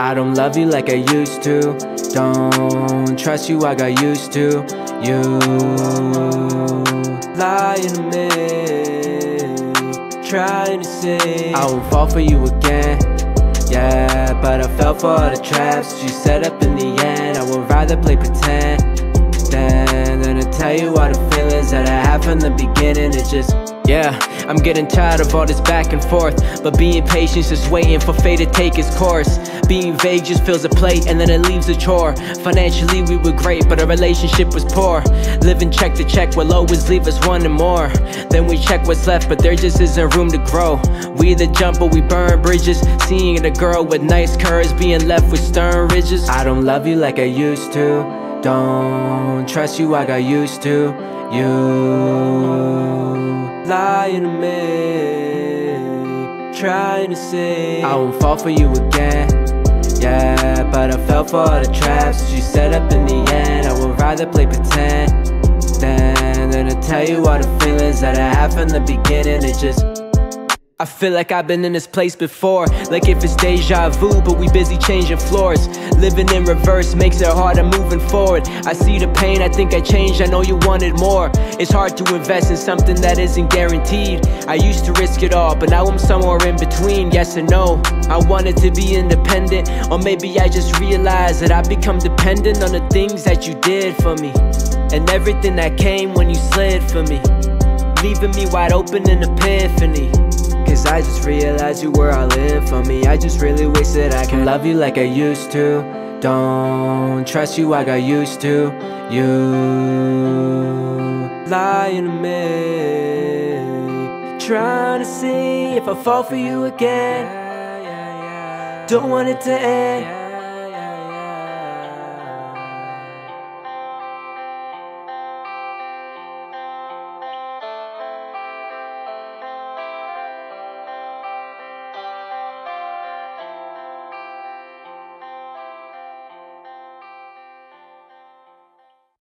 I don't love you like I used to. Don't trust you, I got used to you lying to me, trying to say I won't fall for you again. Yeah, but I fell for all the traps you set up in the end. I would rather play pretend than, than to tell you all the feelings that I had from the beginning. It just yeah, I'm getting tired of all this back and forth. But being patient just waiting for fate to take its course. Being vague just fills a plate and then it leaves a chore. Financially we were great but our relationship was poor. Living check to check will always leave us wanting more. Then we check what's left but there just isn't room to grow. We either jump or we burn bridges. Seeing a girl with nice curves being left with stern ridges. I don't love you like I used to Don't trust you I got used to You. Lying to me Trying to say I won't fall for you again Yeah, but I fell for all the traps you set up in the end. I would rather play pretend Than, than to tell you all the feelings that I had from the beginning. It just I feel like I've been in this place before. Like if it's deja vu, but we busy changing floors. Living in reverse makes it harder moving forward. I see the pain, I think I changed, I know you wanted more. It's hard to invest in something that isn't guaranteed. I used to risk it all, but now I'm somewhere in between. Yes and no, I wanted to be independent. Or maybe I just realized that I become dependent On the things that you did for me. And everything that came when you slid for me. Leaving me wide open in epiphany Cause I just realized you were all in for me. I just really wish that I can love you like I used to. Don't trust you, I got used to You. Lying to me Trying to see if I fall for you again. Don't want it to end